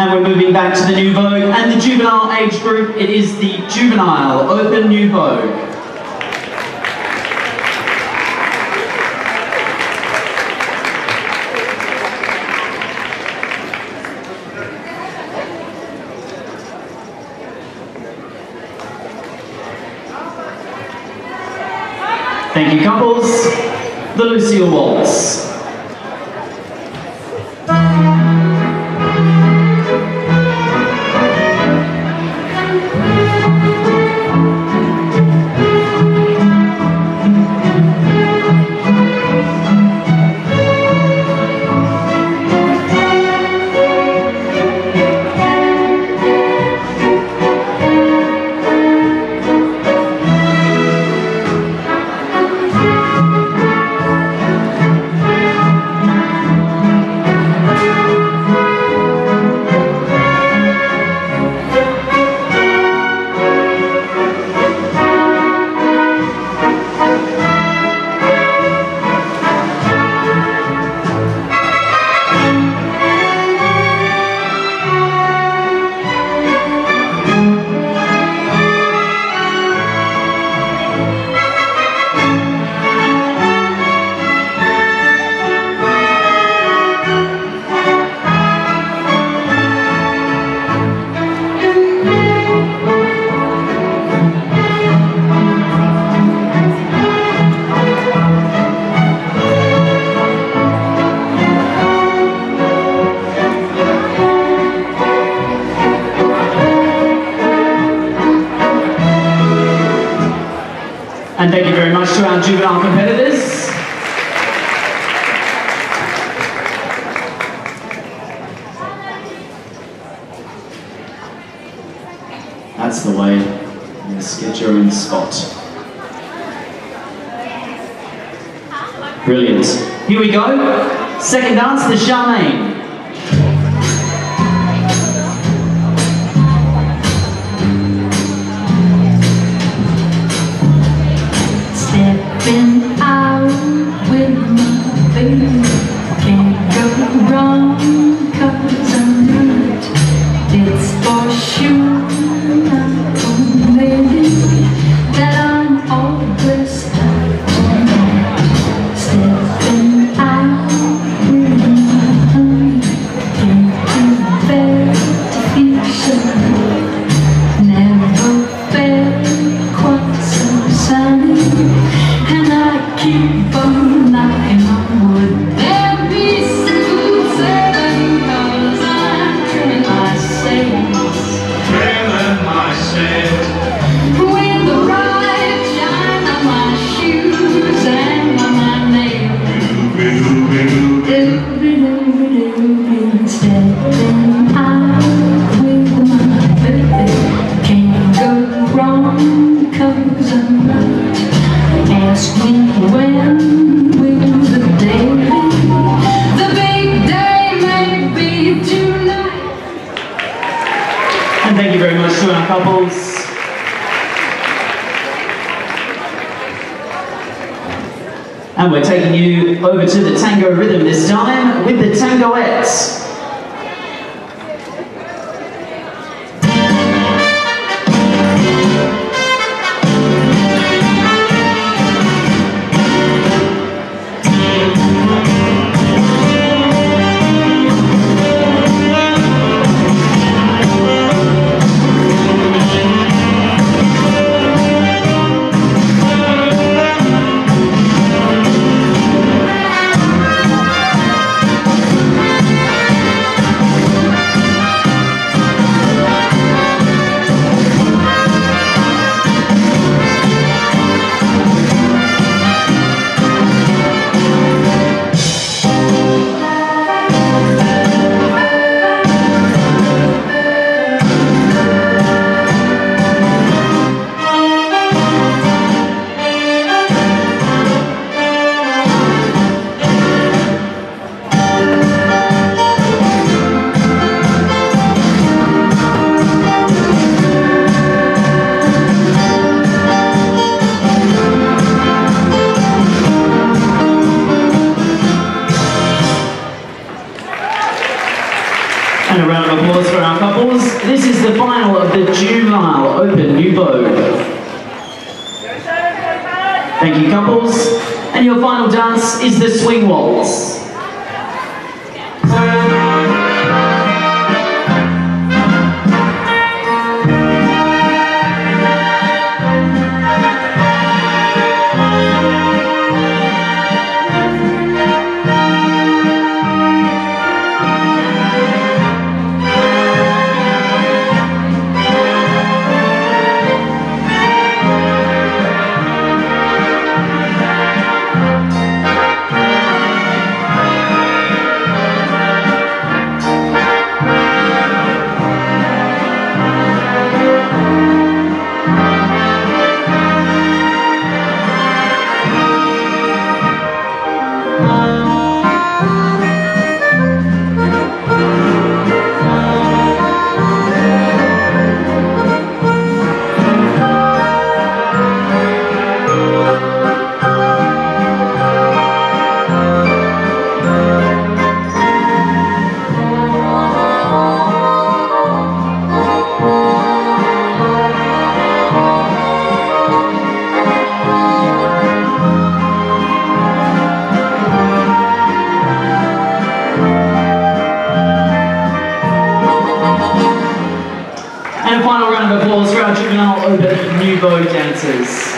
And we're moving back to the New Vogue and the juvenile age group. It is the Juvenile Open New Vogue. Thank you, couples. The Lucille Waltz. Our juvenile competitors. That's the way. Yes, get your own spot. Brilliant. Here we go. Second dance, the Charmaine. When will the day be The big day may be tonight And thank you very much to our couples. And we're taking you over to the tango rhythm this time with the tangoettes. This is the final of the Juvenile Open New Vogue. Thank you, couples. And your final dance is the swing waltz. Final round of applause for our Juvenile Open New Vogue dancers.